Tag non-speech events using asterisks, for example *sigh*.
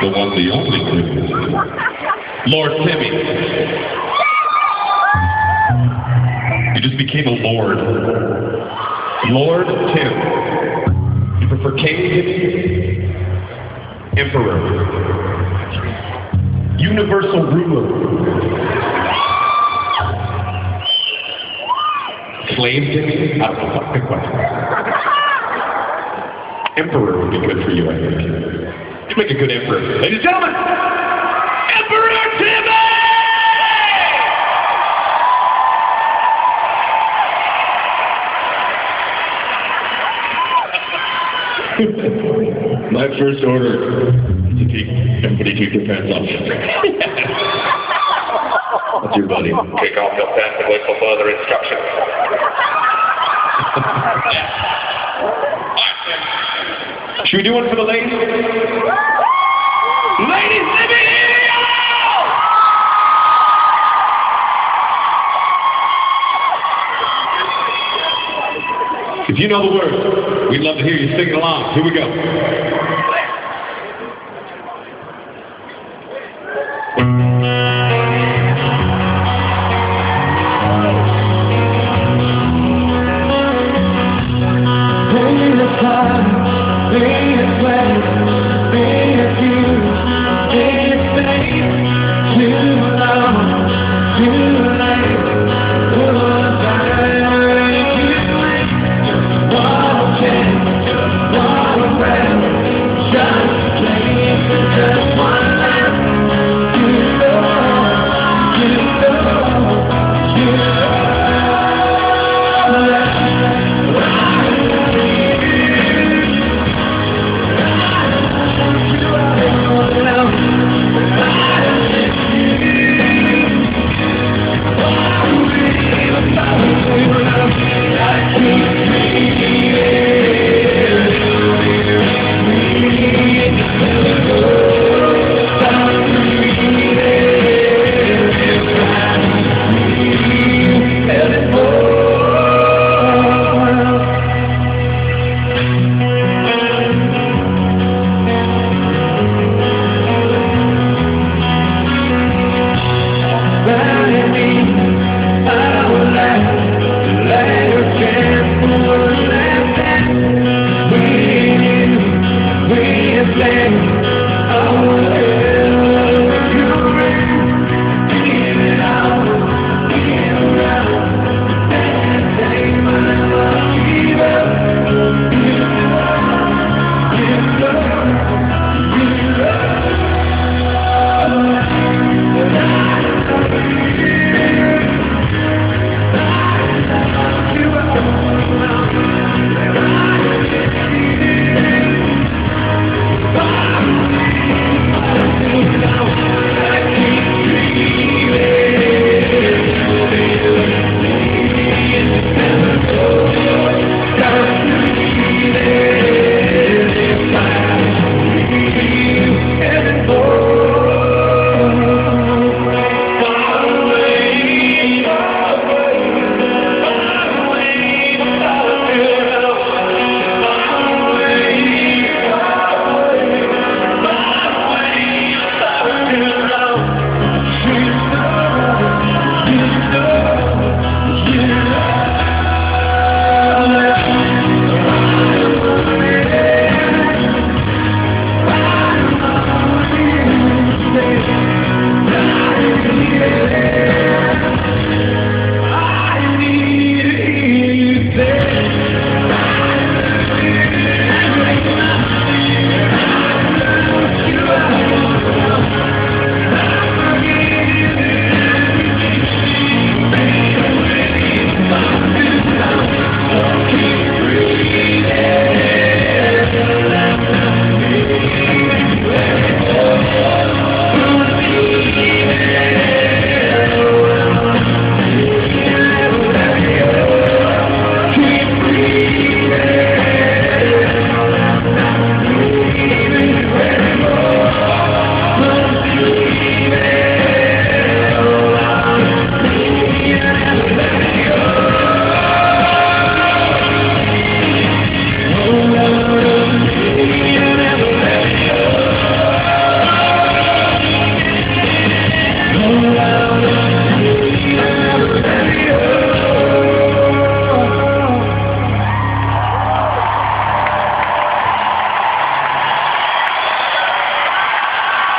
The one, the only Timmy. Lord Timmy. You just became a lord. Lord Tim. You prefer king? Emperor. Universal ruler. Slave Timmy? I don't know. Fuck the question. Emperor would be good for you, I think. You make a good emperor. Ladies and gentlemen, Emperor Timmy! *laughs* My first order is to keep everybody keep their pants off. *laughs* That's your buddy. Take off your pants and wait for further instructions. *laughs* Should we do one for the ladies? Ladies, let me! If you know the words, we'd love to hear you sing along. Here we go. day is when